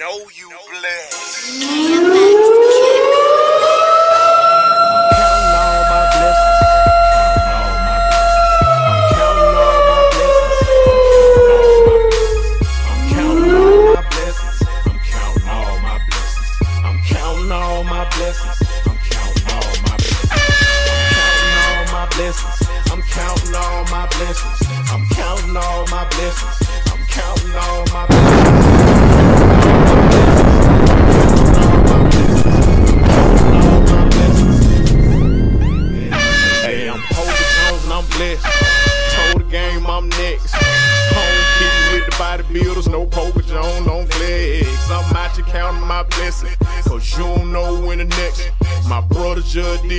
know you blessed.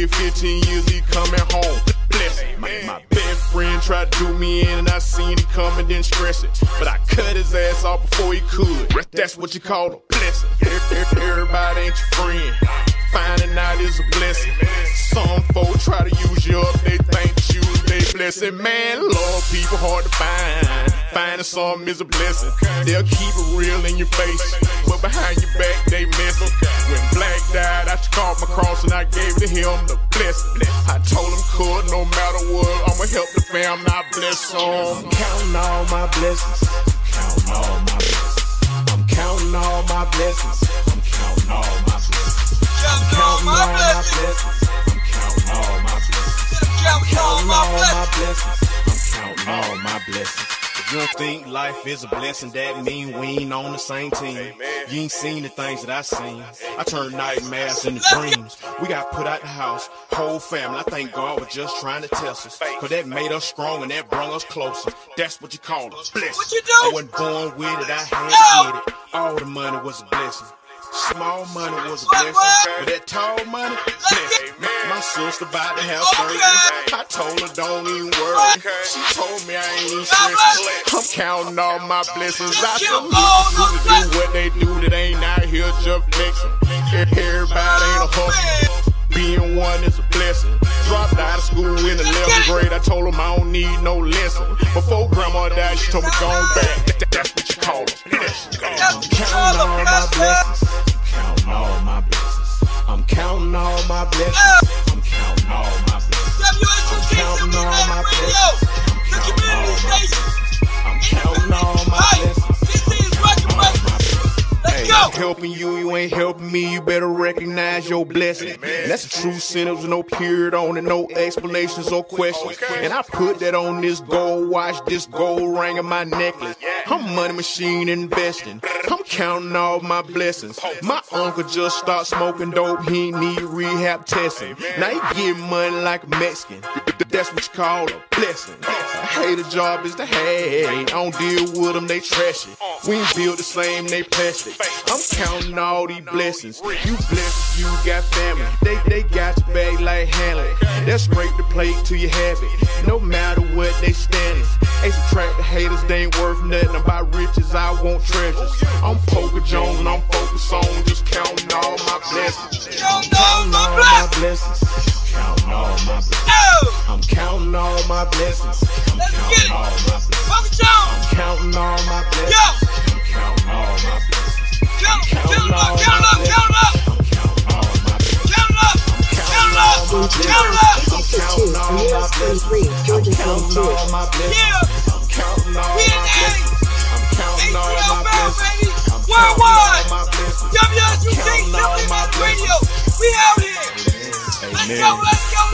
Did 15 years, he coming home. Bless him. My, my best friend tried to do me in, and I seen him coming, didn't stress it. But I cut his ass off before he could. That's what you call a blessing. Everybody ain't your friend. Finding out is a blessing. Some folks try to use you up, they think you blessing. Man, love people hard to find. Finding something is a blessing. They'll keep it real in your face, but behind your back they messing. When Black died, I caught my cross and I gave it to him the blessing. I told him, could no matter what, I'ma help the fam, not bless some. Counting all my blessings. Counting all my blessings. I'm counting all my blessings. I'm counting all my blessings. I'm counting all my blessings. Counting all my blessings. I'm counting all my blessings. If you don't think life is a blessing, that mean we ain't on the same team. You ain't seen the things that I seen. I turned nightmares into dreams. We got put out the house, whole family. I think God was just trying to test us. Cause that made us strong and that brought us closer. That's what you call a blessing. What you do? I wasn't born with it, I had to get it. All the money was a blessing. Small money was a blessing, but that tall money, blessing. My sister about to have surgery. I told her don't even worry. She told me I ain't even stressed. I'm counting all my blessings. I salute you to do what they do that ain't out here just flexing. Everybody ain't a hustler. Being one is a blessing. Dropped out of school in the 11th grade. I told him I don't need no lesson. Before grandma died, she told me go back. That's what you call a blessing. I'm counting all my blessings. Counting all my blessings. I'm counting all my blessings. I'm counting all my blessings. I'm counting all my blessings. I'm counting all my blessings. Helping you, you ain't helping me. You better recognize your blessing. And that's a true sentence with no period on it, no explanations or questions. And I put that on this gold watch, this gold ring in my necklace. I'm money machine investing. I'm counting all my blessings. My uncle just started smoking dope, he need rehab testing. Now he getting money like a Mexican. That's what you call a blessing. Hate a job is the hate. I don't deal with them, they trash it. We ain't built the same, they plastic. I'm counting all these blessings. You blessed, you got family. They they got your bag like Hanley. That's scrape the plate till you have it. No matter what they standing. Ain't subtract the haters, they ain't worth nothing. About riches, I want treasures. I'm Poker Jones and I'm focused on just counting all my blessings. Counting all my blessings. Counting all my blessings. Oh! I'm counting all my blessings. I'm Let's get counting it. all my blessings. Papa I'm Jones! counting all my blessings. Yo! I'm counting all my blessings. Count, I'm count up, all count my up, count up! blessings. I'm counting all my blessings. Count up! Count up! Count up! I'm counting all my blessings. I'm counting all my blessings. Yeah! I'm counting all We in my the blessings. I'm counting all ATL my Bell, blessings. baby! I'm counting Worldwide! all my blessings. WSUT counting all Simply my Mass Radio! We out here! Let's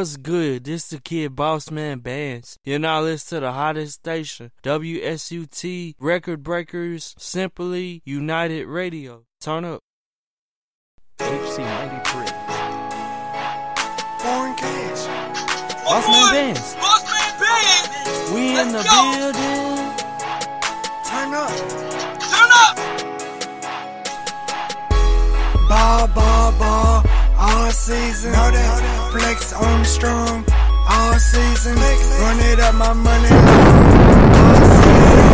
What's good? This the kid Boss Man Bands. You're now listening to the hottest station, WSUT Record Breakers, Simply United Radio. Turn up. HC 93. Foreign cash. Boss Man Bands. Boss Man Bands! We in the Let's go. building. Turn up! Turn up! all season. Know that. Flex Armstrong all season. Run it up my money. All season.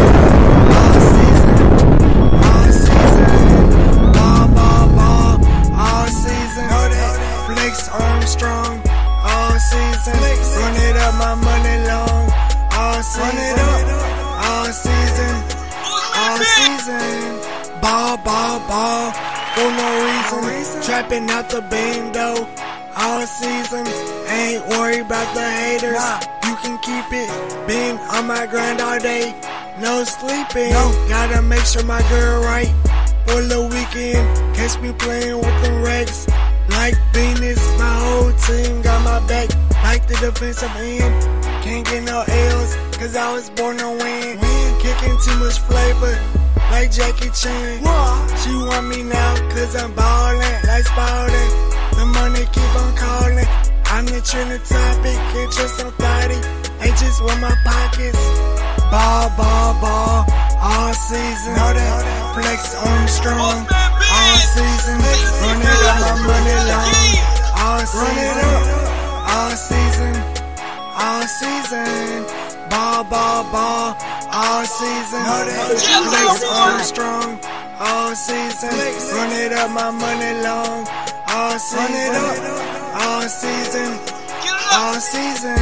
All season. All season. Ball, ball, ball. All season. Flex Armstrong all season. Run it up my money long. All season. Run it up. All season. All season. Ball, ball, ball for no reason. Trapping out the bando, all season. Ain't worried about the haters. You can keep it. Been on my grind all day, no sleeping. Gotta make sure my girl right for the weekend. Catch me playing with them racks. Like Venus, my whole team got my back. Like the defensive end. Can't get no L's, cause I was born to win. win. Kicking too much flavor, like Jackie Chan. She want me now, cause I'm ballin', like Spalding. The money keep on calling. I'm the trending topic, can't trust nobody. Ain't just want my pockets. Ball, ball, ball, all season. Flex Armstrong, all season. Run it up, my money long. All season, all season, all season. Ball, ball, ball, all season. Flex Armstrong, all season. Run it up, my money long. All season, all season, all season.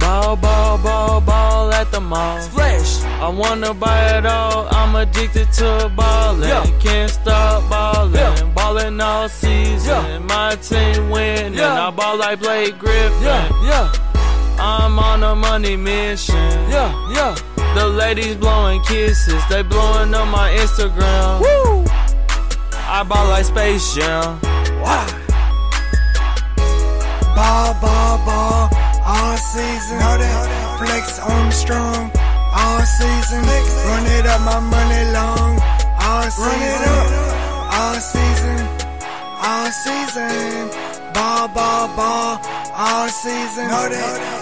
Ball, ball, ball, ball at the mall. Splash. I wanna buy it all. I'm addicted to ballin'. Can't stop ballin'. Ballin' all season. My team win. And I ball like Blake Griffin. I'm on a money mission. Yeah, yeah. The ladies blowing kisses. They blowing up my Instagram. Woo. I ball like Space Jam. Why? Ball, ball, ball, all season. Flex Armstrong, all season. Run it up, my money long, all season. All season, all season. Ball, ball, ball, all season.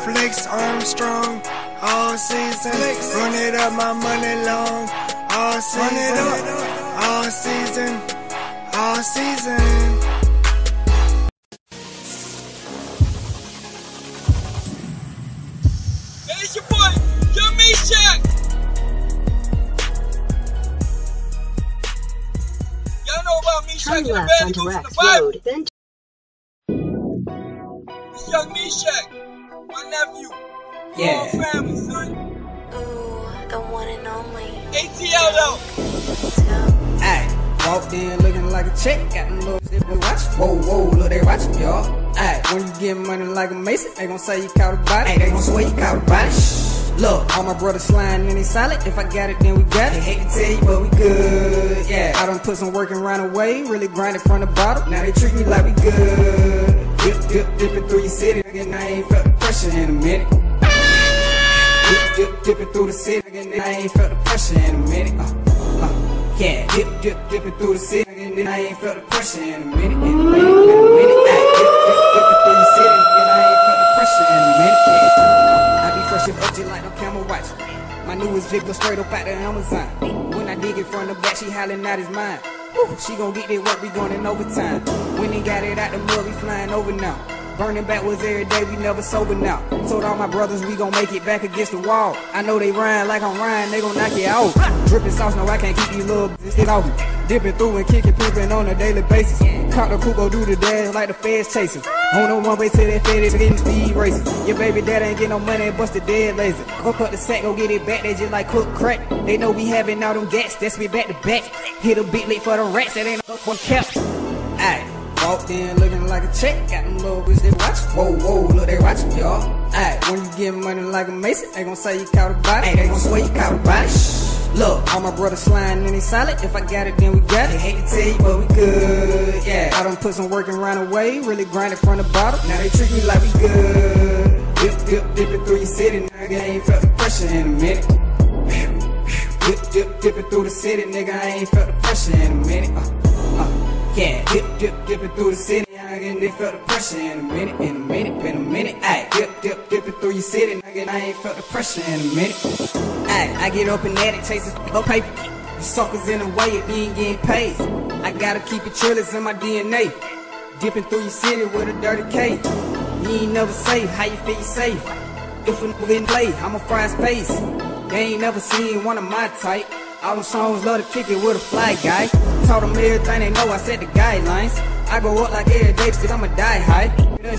Flex Armstrong, all season. Run it up, my money long, all season. All season, all season. It's your boy, Young Meshack. Y'all know about Meshack Turn left onto goose in the Rex Road, then It's Young Meshack, my nephew. Yeah. Whole family, son. Ooh, the one and only. ATL though. Ayy, walked in looking like a check, got a little zip and watch. Whoa, whoa, look, they watching y'all. Ayy, when you get money like a mason, they gon' say you caught a body. Ayy, they gon' swear you caught a body. Shh. Look, all my brothers sliding and they solid. If I got it, then we got it. Hate to tell you, but we good. Yeah, I done put some work and ran away. Really grinded from the bottom. Now they treat me like we good. Dip, dip, dipping through your city. And I ain't felt the pressure in a minute. Dip, dip, dipping through the city. And I ain't felt the pressure in a minute. Uh, uh, yeah, dip, dip, dipping through the city. And I ain't felt the pressure in a minute. In a minute, dip, dip, dipping through the city. And I ain't felt the pressure in a minute. I be fresh and OG like no camel watch. My newest Vic go straight up out the Amazon. When I dig it from the back, she hollering out his mind. She gon' get that work, we going in overtime. When they got it out the mud, we flying over now. Burning backwards every day, we never sober now. Told all my brothers we gon' make it back against the wall. I know they rhyme like I'm Ryan, they gon' knock it out. Dripping sauce, no, I can't keep these little bitches off me. Dipping through and kicking, pimping on a daily basis. Caught the coupe, go do the dance like the feds chasing. On the one way to that fed, it's getting speed racing. Your baby dad ain't get no money, bust the dead laser. Go cut the sack, go get it back, they just like cook crack. They know we having all them gats, that's me back to back. Hit a bit late for the rats, that ain't no one kept. Walked in looking like a check, got them little bitch they watch. Whoa, whoa, look, they watching y'all. Ayy, when you get money like a mason, they gon' say you caught a body. Ayy, they gon' swear you caught a body. Look, all my brothers sliding and they solid. If I got it, then we got it. Hate to tell you, but we good. Yeah, I done put some work and ran away. Really grinded from the bottom. Now they treat me like we good. Dip, dip, dipping through your city. Nigga, I ain't felt the pressure in a minute. Dip, dip, dipping through the city, nigga. I ain't felt the pressure in a minute. Uh, yeah, dip, dip, dipping through the city. I ain't felt the pressure in a minute, in a minute, in a minute. Ayy, dip, dip, dipping through your city. I ain't felt the pressure in a minute. Ayy, I get up and at it, chasing no paper. You suckers in the way, if you ain't getting paid. I gotta keep it trillers in my DNA. Dipping through your city with a dirty K. You ain't never safe, how you feel you safe? If a nigga play, I'ma fry his face. They ain't never seen one of my type. All them songs love to kick it with a fly guy. Taught them everything they know, I set the guidelines. I go up like every day, cause I'ma die high.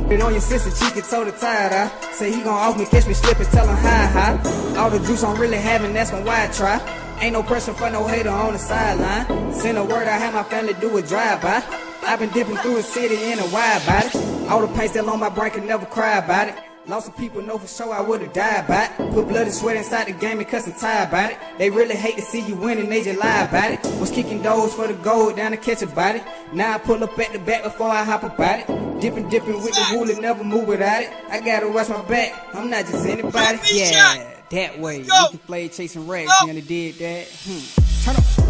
Been on your sister cheek and told the eye. Say he gon' off me, catch me slipping, tell him hi hi. All the juice I'm really having, that's why I try. Ain't no pressure for no hater on the sideline. Send a word, I had my family do a drive-by. I've been dipping through the city in a wide body. All the pain still on my brain, can never cry about it. Lots of people know for sure I would've died by it. Put blood and sweat inside the game and cuss and tired about it. They really hate to see you winning, they just lie about it. Was kicking doors for the gold down to catch a body. Now I pull up at the back before I hop about it. Dipping, dipping with the wool and never move without it. I gotta watch my back, I'm not just anybody. Yeah, that way. You can play chasing rags, you know did that. Hmm. Turn up.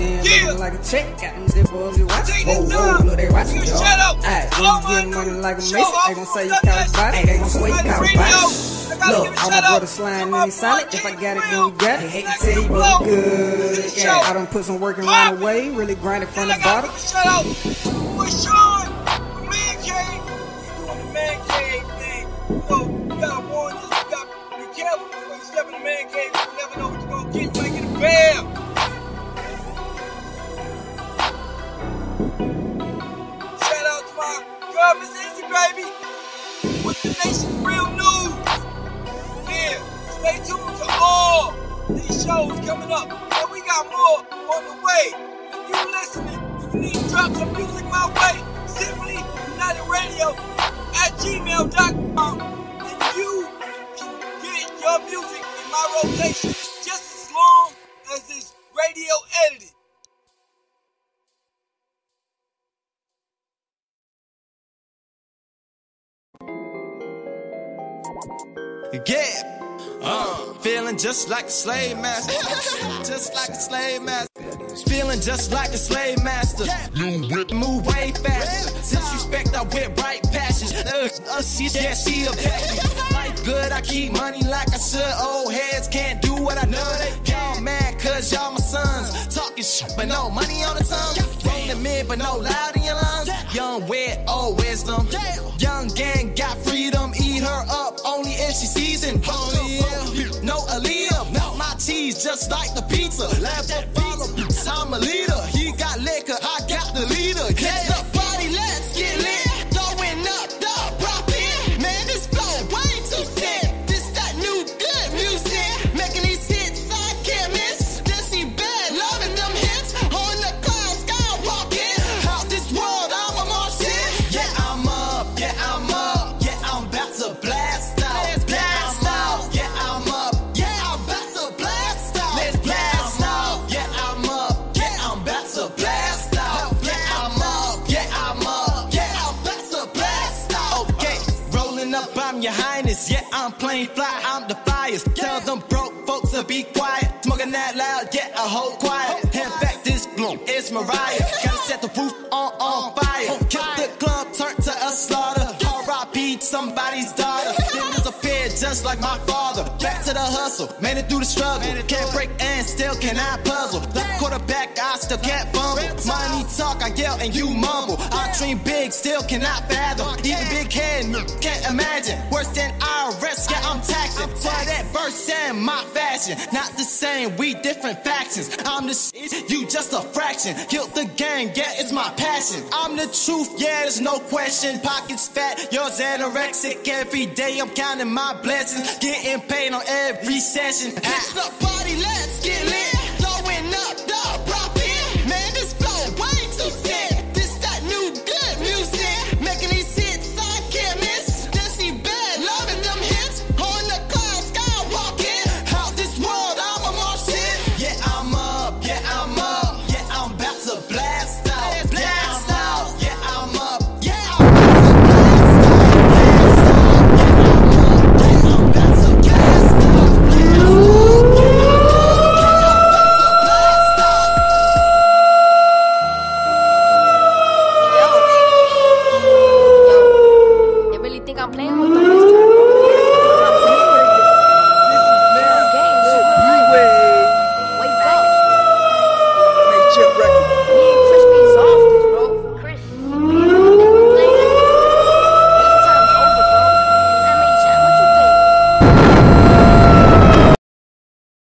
Aye. Yeah. looking like a chick, got them zippers, you watch. Take Whoa, whoa, look, they watching You y'all. shut up. You my get money like a mason, they gon' say you count body. They gon' say you count body. Look, all my brothers to in my solid. If I got it, then you got it. Hate to tell you, but we good. Yeah. I done put some work Pop. around the way, really grinding from the bottom. shout out to Sean, man cave. He's doing the man cave thing. You know, you gotta warn. You gotta be careful when you step in the man cave. You never know what you're gonna get. You might get With real news. Yeah, stay tuned to all these shows coming up. And we got more on the way. If you listening, if you need to drop some music my way, simply United Radio at gmail.com. And you can get your music in my rotation just as long as it's radio edited. Yeah. Uh, feeling just like a slave master. just like a slave master. Feeling just like a slave master. Move way faster. Disrespect, I went right past you. Uh, uh, she, yeah, she a vacuum. Life good, I keep money like I should. Old heads can't do what I know. Y'all mad cause y'all my sons. Talking shit, but no money on the tongue. From the mid, but no loud in your lungs. Young wet, old wisdom. Young gang got freedom. Eat her up only if she seasoned. No Aaliyah, melt my cheese just like the pizza. Laugh that follow, I'm a leader. He got liquor, I your highness. Yeah, I'm plain fly, I'm the flyest. Tell them broke folks to be quiet. Smoking that loud, yeah, I hold quiet. In fact, this bloom is Mariah. Gotta set the roof on on fire. Kill the club, turn to a slaughter. R.I.P. somebody's daughter. Then disappeared just like my father. To the hustle, made it through the struggle. Can't break and still cannot puzzle. Like quarterback, I still can't fumble. Money talk, I yell and you mumble. I dream big, still cannot fathom. Even big head, can't imagine. Worse than IRS, yeah, I'm taxing. For that verse and my fashion. Not the same, we different factions. I'm the shit, you just a fraction. Killed the gang, yeah, it's my passion. I'm the truth, yeah, there's no question. Pockets fat, yours anorexic. Every day I'm counting my blessings. Getting paid on every every session. It's a party, let's get lit. Throwing up the